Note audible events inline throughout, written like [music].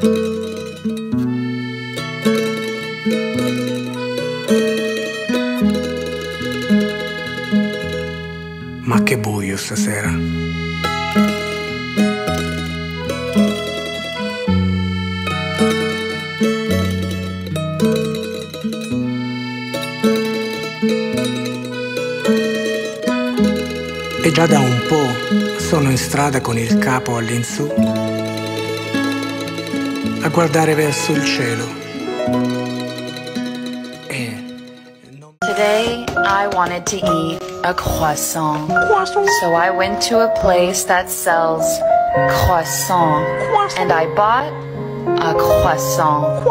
Ma che buio stasera. E già da un po' sono in strada con il capo all'insù a guardare verso il cielo. E Today I wanted to eat a croissant. So I went to a place that sells croissant. And I bought a croissant.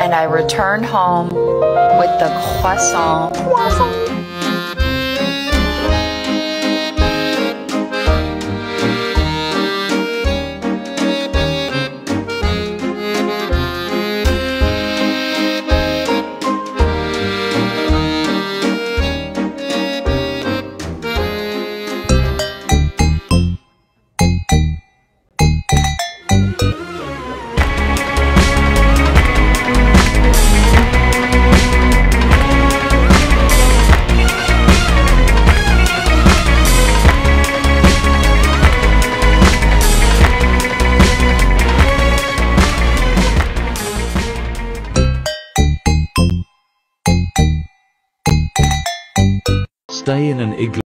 And I returned home with the croissant. Stay in an igloo.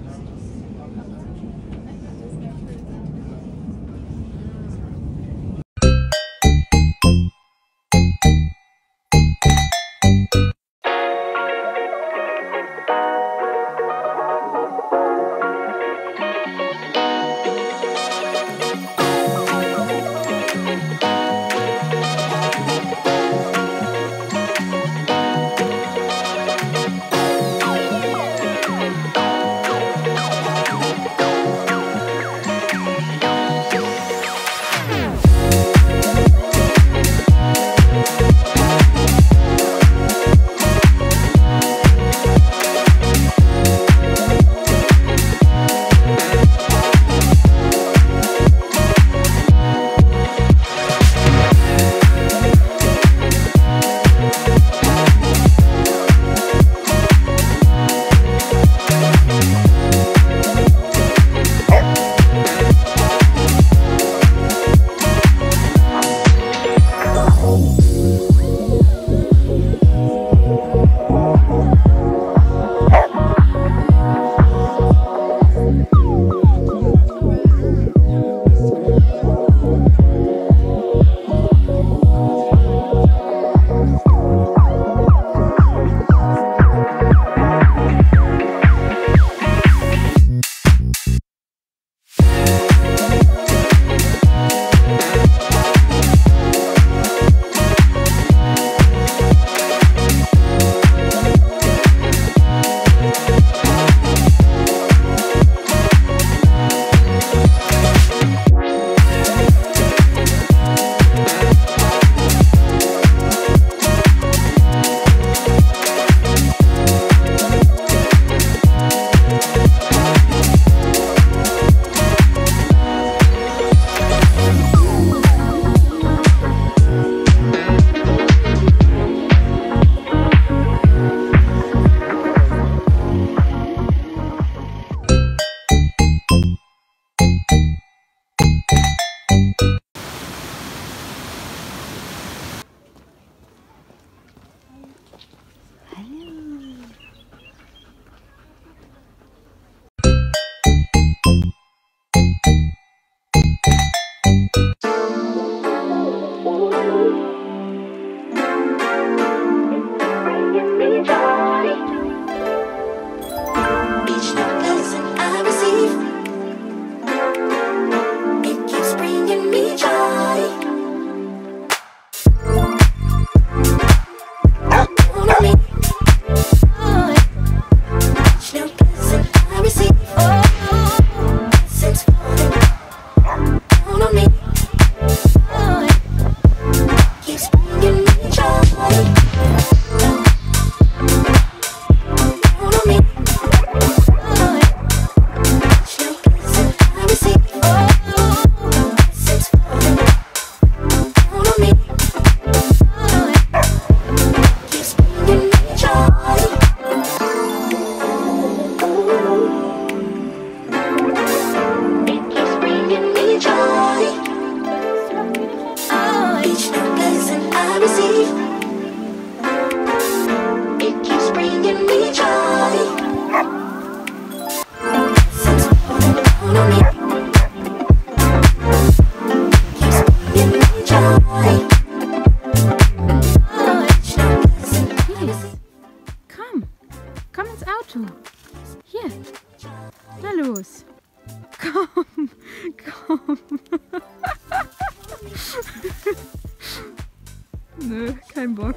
[laughs] Nö, kein Bock.